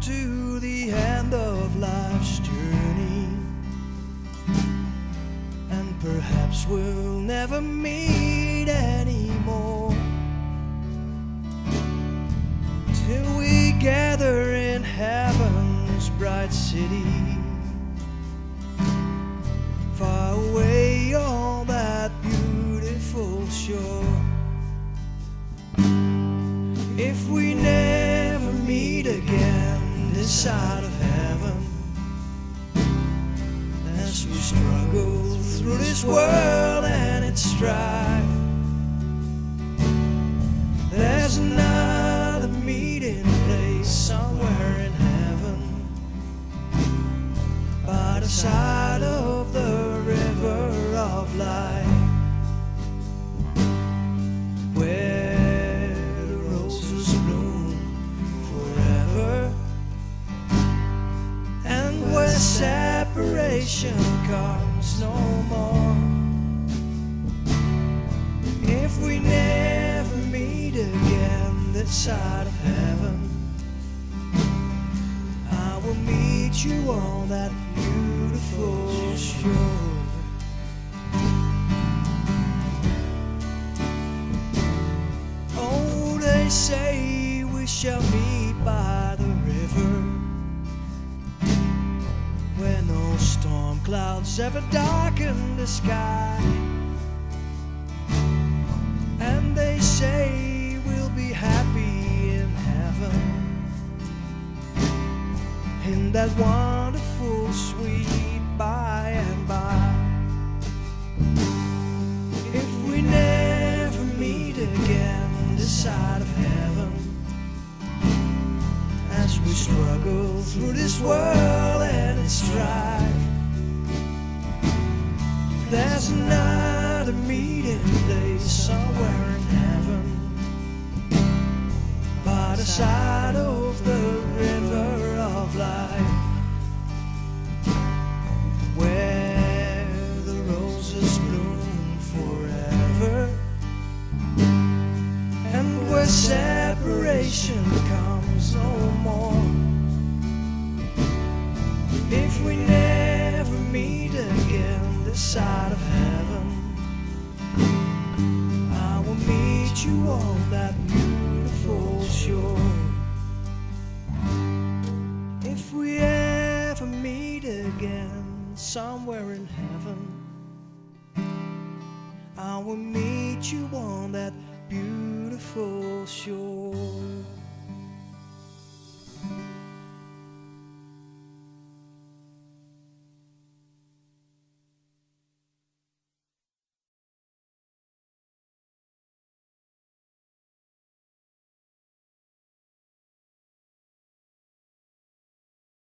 To the end of life's journey. And perhaps we'll never meet anymore. Till we gather in heaven's bright city. Far away on that beautiful shore. If we this side of heaven, as we struggle through this world and its strife, separation comes no more. If we never meet again this side of heaven, I will meet you on that beautiful shore. Oh, they say clouds ever darken the sky. And they say we'll be happy in heaven in that wonderful sweet by and by. If we never meet again this side of heaven, as we struggle through this world and its strife, there's another meeting place somewhere in heaven by the side of the river of life. Where the roses bloom forever, and where separation comes no you on that beautiful shore. If we ever meet again somewhere in heaven, I will meet you on that beautiful shore.